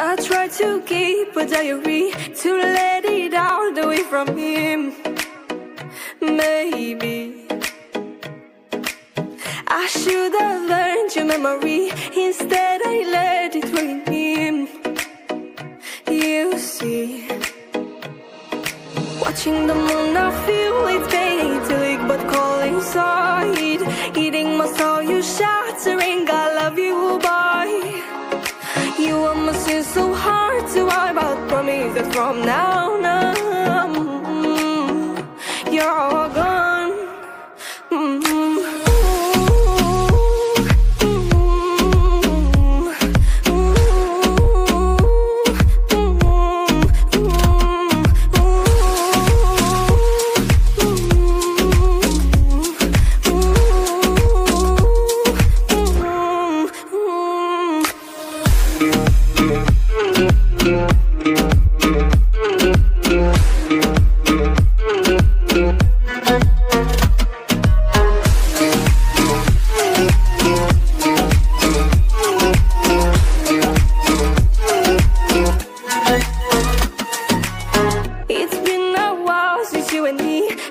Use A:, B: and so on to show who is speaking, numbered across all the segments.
A: I try to keep a diary to let it out away from him. Maybe I should have learned your memory. Instead, I let it ruin him. You see, watching the moon, I feel out. From now on,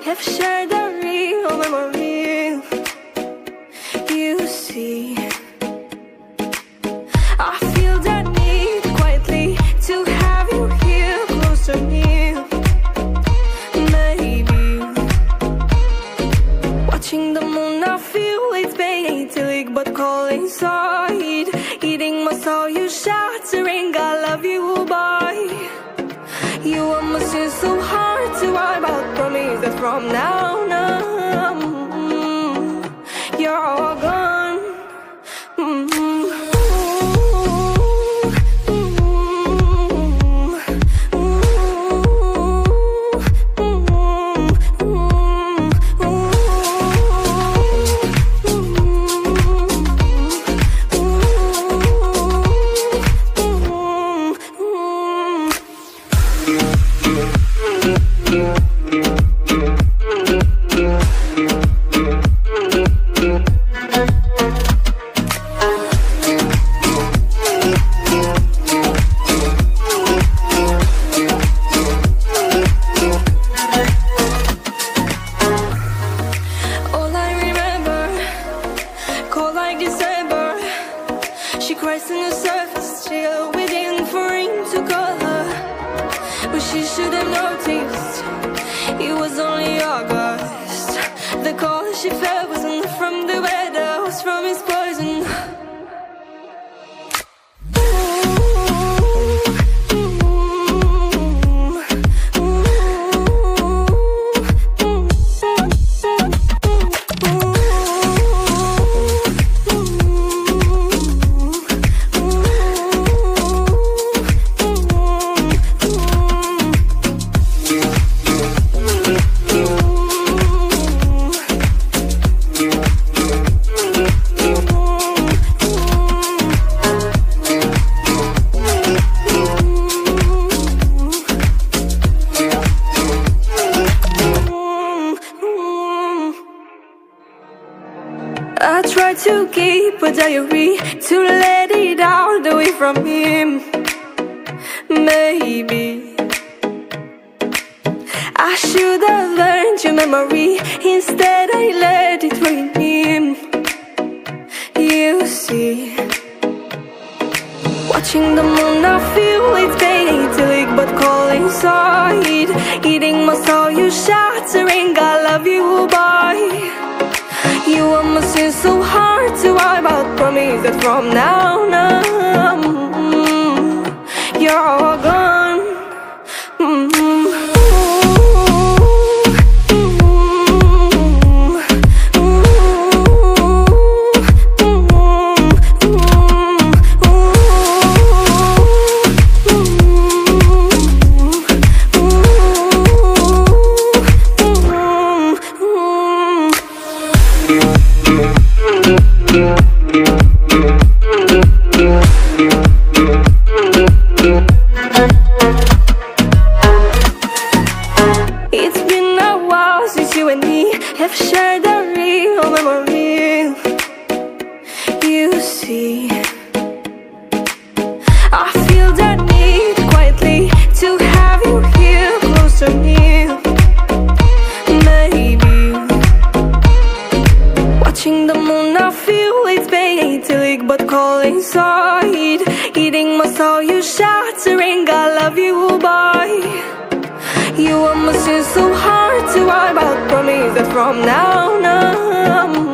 A: have shared from now on, In the surface, still waiting for him to call her. But she should have noticed it was only August. The call she felt a diary to let it out away from him. Maybe I should have learned your memory. Instead, I let it ruin him. You see, watching the moon, I feel it's painting, but cold inside. Eating my soul, you shattering. I love you, boy. You are sin so hard to wipe out. Promise that from now on, mm, you're saw you shattering, I love you, boy. You are machine so hard to rhyme But promise that from now on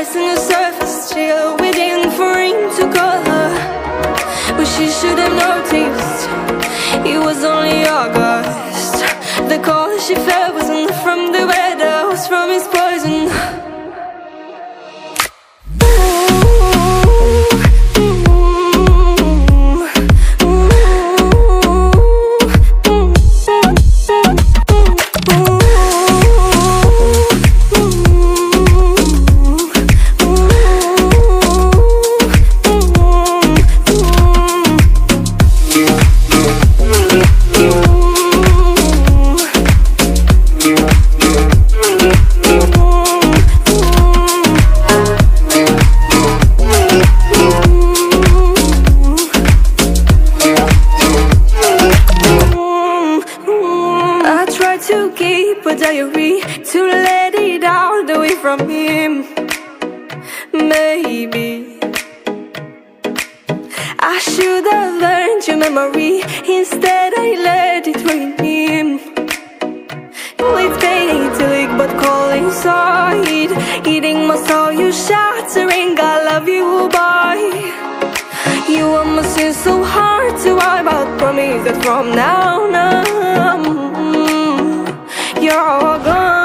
A: Pressing the surface, chill waiting for rain to call her. But she should have noticed It was only August. The call she felt from him Maybe I should have learned your memory. Instead I let it rain him It's pain to leak, but cold inside. Eating my soul, you shattering I love you, boy. You are my sin so hard to wipe But Promise that from now on mm, You're all gone.